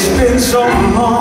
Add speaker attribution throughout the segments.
Speaker 1: It's been so long.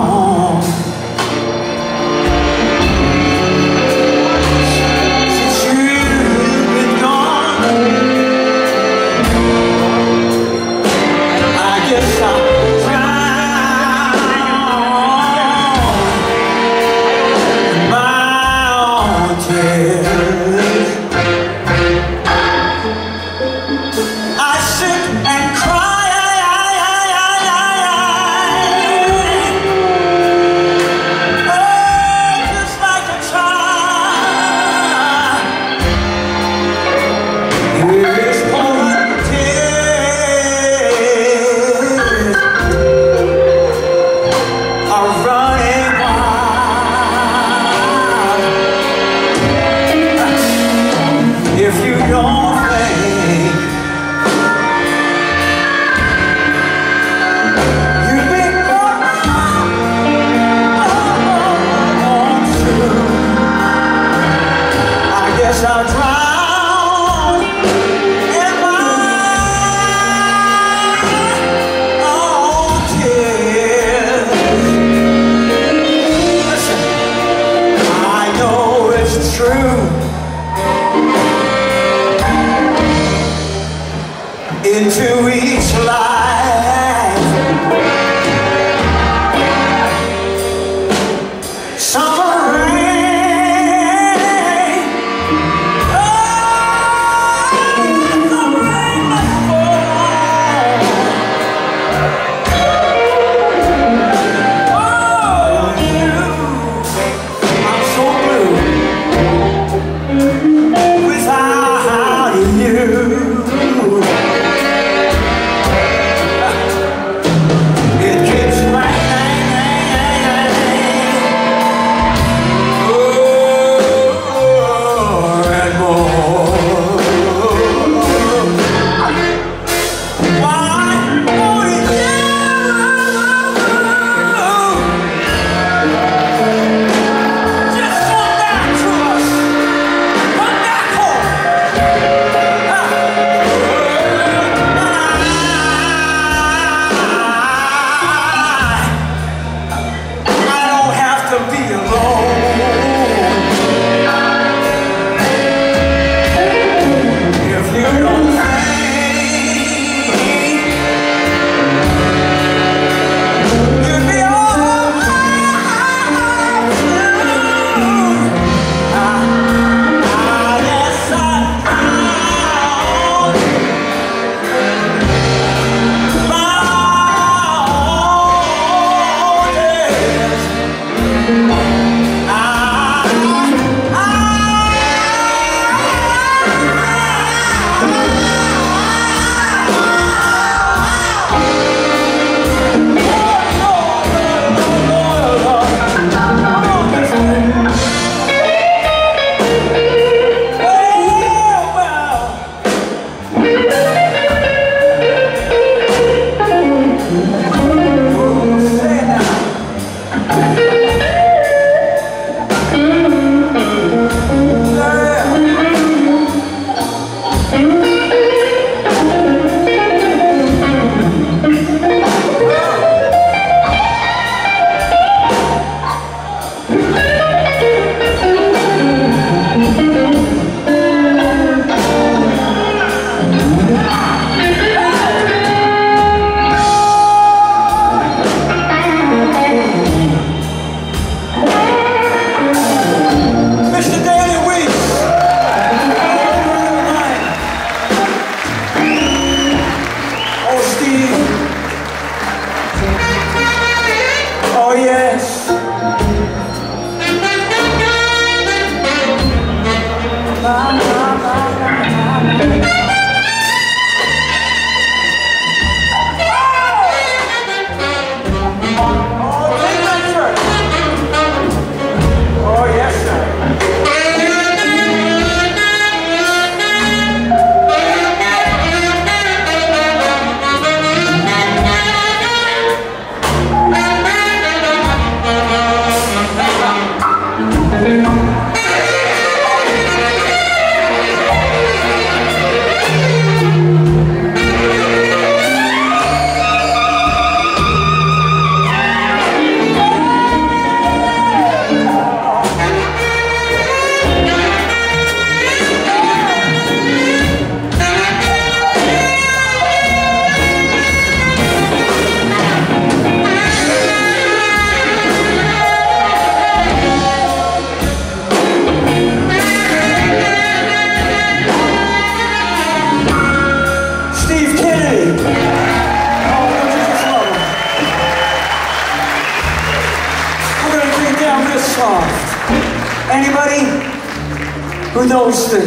Speaker 1: Who knows the,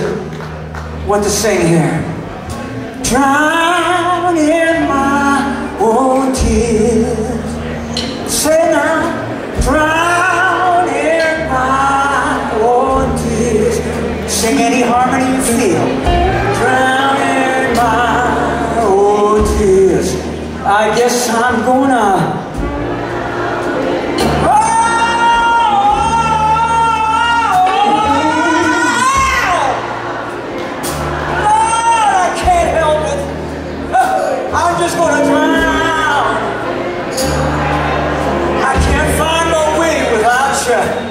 Speaker 1: what to sing here? Drown in my own tears. Say now, drown in my own tears. Sing any harmony you feel. Drown in my own tears. I guess I I'm just gonna drown. I can't find my way without you.